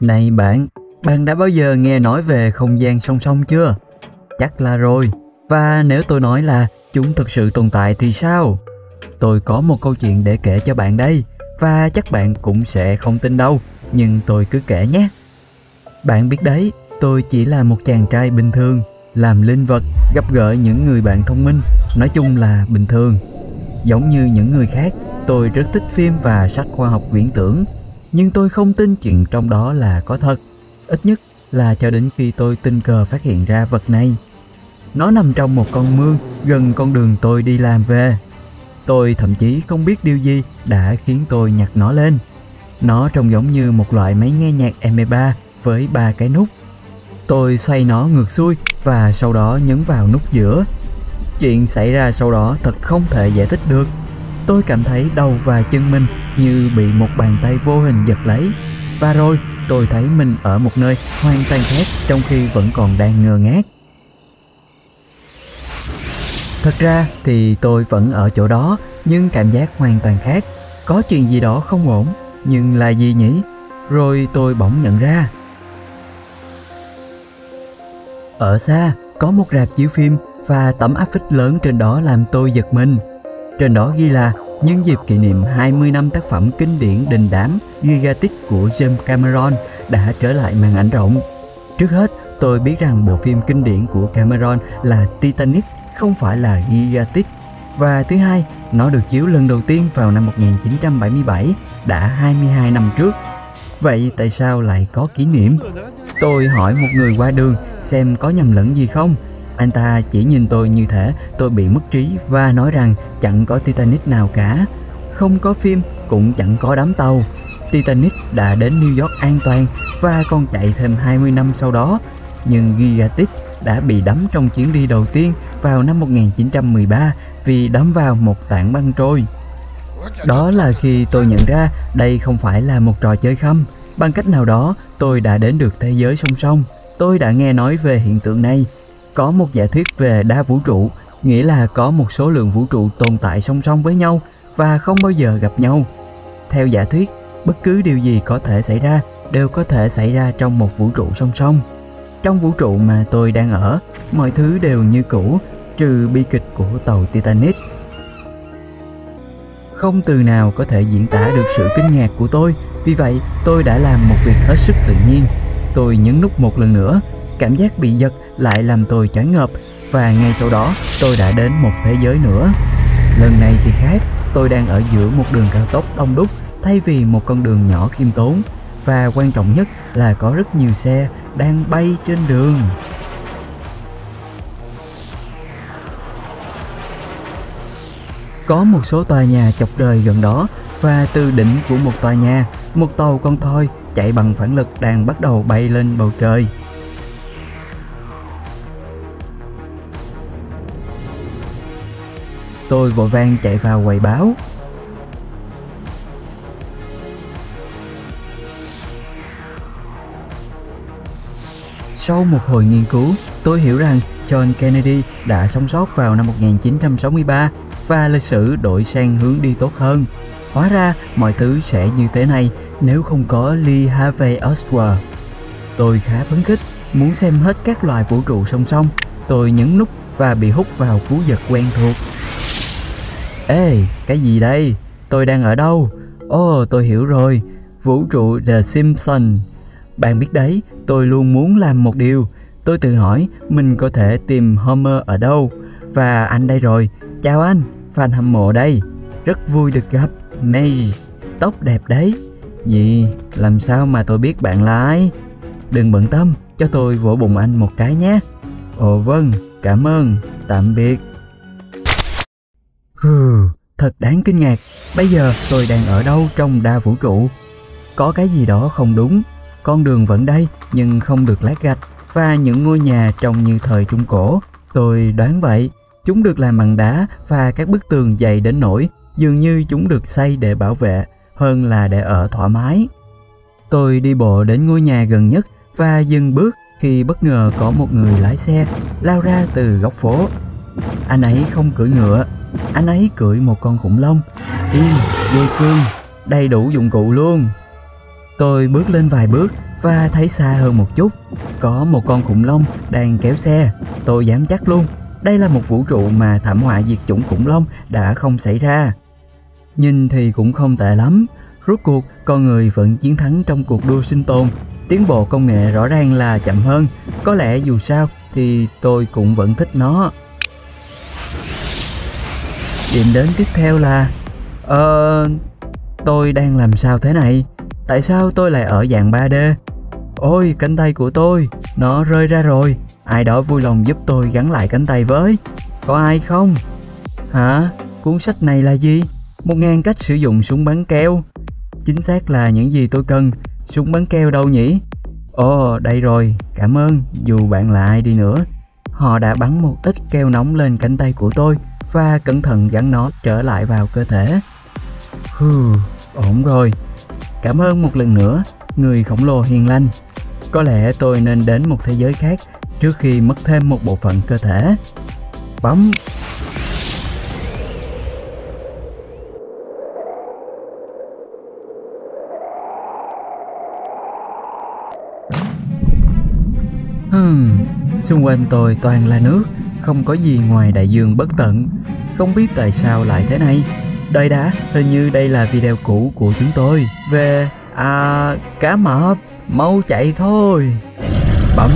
Này bạn, bạn đã bao giờ nghe nói về không gian song song chưa? Chắc là rồi. Và nếu tôi nói là chúng thực sự tồn tại thì sao? Tôi có một câu chuyện để kể cho bạn đây và chắc bạn cũng sẽ không tin đâu, nhưng tôi cứ kể nhé. Bạn biết đấy, tôi chỉ là một chàng trai bình thường, làm linh vật, gặp gỡ những người bạn thông minh, nói chung là bình thường. Giống như những người khác, tôi rất thích phim và sách khoa học viễn tưởng, nhưng tôi không tin chuyện trong đó là có thật. Ít nhất là cho đến khi tôi tình cờ phát hiện ra vật này. Nó nằm trong một con mương gần con đường tôi đi làm về. Tôi thậm chí không biết điều gì đã khiến tôi nhặt nó lên. Nó trông giống như một loại máy nghe nhạc MP3 với ba cái nút. Tôi xoay nó ngược xuôi và sau đó nhấn vào nút giữa. Chuyện xảy ra sau đó thật không thể giải thích được. Tôi cảm thấy đầu và chân mình như bị một bàn tay vô hình giật lấy. Và rồi tôi thấy mình ở một nơi hoàn toàn khác trong khi vẫn còn đang ngơ ngác. Thật ra thì tôi vẫn ở chỗ đó nhưng cảm giác hoàn toàn khác. Có chuyện gì đó không ổn, nhưng là gì nhỉ? Rồi tôi bỗng nhận ra. Ở xa, có một rạp chiếu phim và tấm áp phích lớn trên đó làm tôi giật mình. Trên đó ghi là nhân dịp kỷ niệm 20 năm tác phẩm kinh điển đình đám Gigatic của James Cameron đã trở lại màn ảnh rộng. Trước hết, tôi biết rằng bộ phim kinh điển của Cameron là Titanic, không phải là Gigatic. Và thứ hai, nó được chiếu lần đầu tiên vào năm 1977, đã 22 năm trước. Vậy tại sao lại có kỷ niệm? Tôi hỏi một người qua đường xem có nhầm lẫn gì không anh ta chỉ nhìn tôi như thể tôi bị mất trí và nói rằng chẳng có Titanic nào cả. Không có phim cũng chẳng có đám tàu. Titanic đã đến New York an toàn và còn chạy thêm 20 năm sau đó. Nhưng Gigatic đã bị đắm trong chuyến đi đầu tiên vào năm 1913 vì đắm vào một tảng băng trôi. Đó là khi tôi nhận ra đây không phải là một trò chơi khăm. Bằng cách nào đó, tôi đã đến được thế giới song song. Tôi đã nghe nói về hiện tượng này có một giả thuyết về đa vũ trụ, nghĩa là có một số lượng vũ trụ tồn tại song song với nhau và không bao giờ gặp nhau. Theo giả thuyết, bất cứ điều gì có thể xảy ra đều có thể xảy ra trong một vũ trụ song song. Trong vũ trụ mà tôi đang ở, mọi thứ đều như cũ, trừ bi kịch của tàu Titanic. Không từ nào có thể diễn tả được sự kinh ngạc của tôi, vì vậy tôi đã làm một việc hết sức tự nhiên. Tôi nhấn nút một lần nữa Cảm giác bị giật lại làm tôi choáng ngợp và ngay sau đó tôi đã đến một thế giới nữa. Lần này thì khác, tôi đang ở giữa một đường cao tốc đông đúc thay vì một con đường nhỏ khiêm tốn và quan trọng nhất là có rất nhiều xe đang bay trên đường. Có một số tòa nhà chọc trời gần đó và từ đỉnh của một tòa nhà, một tàu con thoi chạy bằng phản lực đang bắt đầu bay lên bầu trời. Tôi vội vàng chạy vào quầy báo Sau một hồi nghiên cứu, tôi hiểu rằng John Kennedy đã sống sót vào năm 1963 và lịch sử đổi sang hướng đi tốt hơn. Hóa ra mọi thứ sẽ như thế này nếu không có Lee Harvey Oswald. Tôi khá phấn khích, muốn xem hết các loài vũ trụ song song. Tôi nhấn nút và bị hút vào cú giật quen thuộc. Ê, cái gì đây? Tôi đang ở đâu? Ồ, oh, tôi hiểu rồi. Vũ trụ The Simpsons. Bạn biết đấy, tôi luôn muốn làm một điều. Tôi tự hỏi mình có thể tìm Homer ở đâu. Và anh đây rồi. Chào anh, fan hâm mộ đây. Rất vui được gặp. May, tóc đẹp đấy. Gì, làm sao mà tôi biết bạn là ai? Đừng bận tâm, cho tôi vỗ bụng anh một cái nhé. Ồ vâng, cảm ơn, tạm biệt. Hừ, thật đáng kinh ngạc. Bây giờ tôi đang ở đâu trong đa vũ trụ? Có cái gì đó không đúng. Con đường vẫn đây nhưng không được lát gạch và những ngôi nhà trông như thời Trung Cổ. Tôi đoán vậy. Chúng được làm bằng đá và các bức tường dày đến nỗi dường như chúng được xây để bảo vệ hơn là để ở thoải mái. Tôi đi bộ đến ngôi nhà gần nhất và dừng bước khi bất ngờ có một người lái xe lao ra từ góc phố. Anh ấy không cưỡi ngựa anh ấy cưỡi một con khủng long, yên, dây cương, đầy đủ dụng cụ luôn. Tôi bước lên vài bước và thấy xa hơn một chút. Có một con khủng long đang kéo xe. Tôi dám chắc luôn đây là một vũ trụ mà thảm họa diệt chủng khủng long đã không xảy ra. Nhìn thì cũng không tệ lắm. Rốt cuộc con người vẫn chiến thắng trong cuộc đua sinh tồn. Tiến bộ công nghệ rõ ràng là chậm hơn. Có lẽ dù sao thì tôi cũng vẫn thích nó điểm đến tiếp theo là ờ tôi đang làm sao thế này? Tại sao tôi lại ở dạng 3D ôi, cánh tay của tôi, nó rơi ra rồi. Ai đó vui lòng giúp tôi gắn lại cánh tay với. Có ai không? Hả? Cuốn sách này là gì? Một ngàn cách sử dụng súng bắn keo. Chính xác là những gì tôi cần. Súng bắn keo đâu nhỉ? Ồ, đây rồi. Cảm ơn. Dù bạn là ai đi nữa, họ đã bắn một ít keo nóng lên cánh tay của tôi và cẩn thận gắn nó trở lại vào cơ thể. Hừ ổn rồi. Cảm ơn một lần nữa người khổng lồ hiền lành. Có lẽ tôi nên đến một thế giới khác trước khi mất thêm một bộ phận cơ thể. Bấm. Hmm, xung quanh tôi toàn là nước, không có gì ngoài đại dương bất tận. Không biết tại sao lại thế này. Đợi đã, hình như đây là video cũ của chúng tôi về à cá mập, mau chạy thôi. Bấm.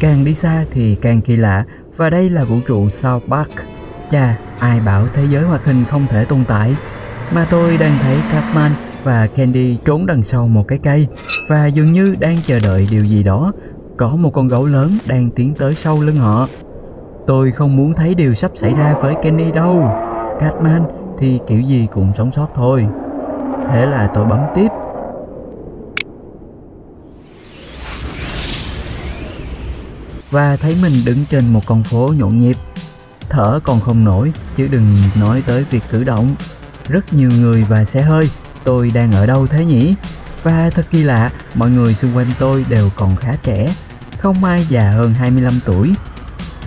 Càng đi xa thì càng kỳ lạ và đây là vũ trụ South Park. Chà, ai bảo thế giới hoạt hình không thể tồn tại? Mà tôi đang thấy Cartman và Candy trốn đằng sau một cái cây và dường như đang chờ đợi điều gì đó. Có một con gấu lớn đang tiến tới sau lưng họ. Tôi không muốn thấy điều sắp xảy ra với Kenny đâu. Catman thì kiểu gì cũng sống sót thôi. Thế là tôi bấm tiếp. Và thấy mình đứng trên một con phố nhộn nhịp. Thở còn không nổi, chứ đừng nói tới việc cử động. Rất nhiều người và xe hơi tôi đang ở đâu thế nhỉ? Và thật kỳ lạ, mọi người xung quanh tôi đều còn khá trẻ, không ai già hơn 25 tuổi.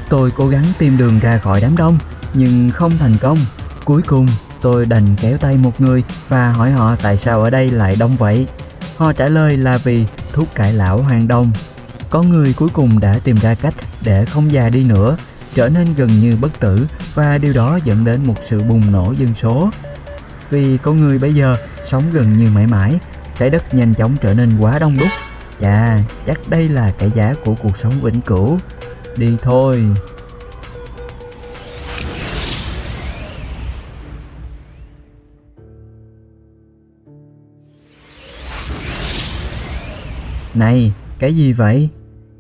Tôi cố gắng tìm đường ra khỏi đám đông, nhưng không thành công. Cuối cùng, tôi đành kéo tay một người và hỏi họ tại sao ở đây lại đông vậy. Họ trả lời là vì thuốc cải lão hoàng đông. Có người cuối cùng đã tìm ra cách để không già đi nữa, trở nên gần như bất tử và điều đó dẫn đến một sự bùng nổ dân số. Vì con người bây giờ sống gần như mãi mãi, trái đất nhanh chóng trở nên quá đông đúc. Chà, chắc đây là cái giá của cuộc sống vĩnh cửu. Đi thôi. Này, cái gì vậy?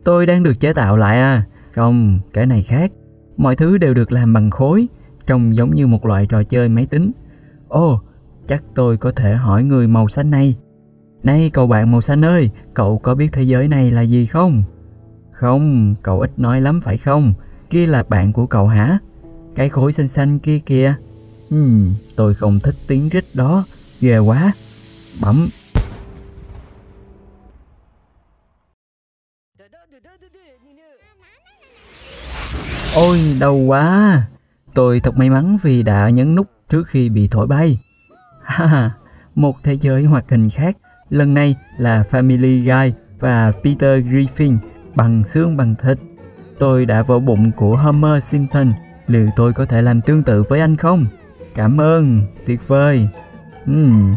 Tôi đang được chế tạo lại à? Không, cái này khác. Mọi thứ đều được làm bằng khối, trông giống như một loại trò chơi máy tính. Ồ, chắc tôi có thể hỏi người màu xanh này. Này cậu bạn màu xanh ơi, cậu có biết thế giới này là gì không? Không, cậu ít nói lắm phải không? Kia là bạn của cậu hả? Cái khối xanh xanh kia kìa. Hmm, tôi không thích tiếng rít đó, ghê quá. Bấm. Ôi, đau quá. Tôi thật may mắn vì đã nhấn nút trước khi bị thổi bay. Ha một thế giới hoạt hình khác, lần này là Family Guy và Peter Griffin bằng xương bằng thịt. Tôi đã vỗ bụng của Homer Simpson, liệu tôi có thể làm tương tự với anh không? Cảm ơn, tuyệt vời. Hmm,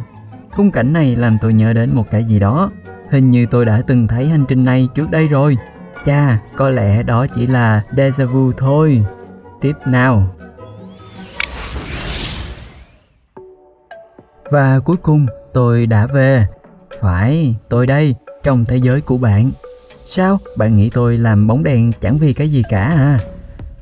khung cảnh này làm tôi nhớ đến một cái gì đó. Hình như tôi đã từng thấy hành trình này trước đây rồi. Cha, có lẽ đó chỉ là deja vu thôi. Tiếp nào. Và cuối cùng tôi đã về. Phải, tôi đây, trong thế giới của bạn. Sao, bạn nghĩ tôi làm bóng đèn chẳng vì cái gì cả à?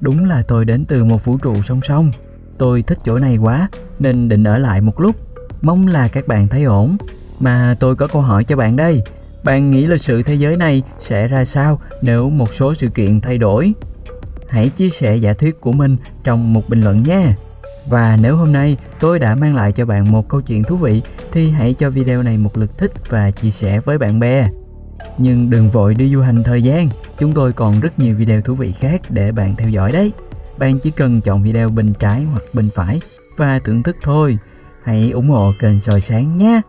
Đúng là tôi đến từ một vũ trụ song song. Tôi thích chỗ này quá, nên định ở lại một lúc. Mong là các bạn thấy ổn. Mà tôi có câu hỏi cho bạn đây. Bạn nghĩ lịch sử thế giới này sẽ ra sao nếu một số sự kiện thay đổi? Hãy chia sẻ giả thuyết của mình trong một bình luận nhé. Và nếu hôm nay tôi đã mang lại cho bạn một câu chuyện thú vị thì hãy cho video này một lượt thích và chia sẻ với bạn bè. Nhưng đừng vội đi du hành thời gian, chúng tôi còn rất nhiều video thú vị khác để bạn theo dõi đấy. Bạn chỉ cần chọn video bên trái hoặc bên phải và thưởng thức thôi. hãy ủng hộ kênh soi sáng nhé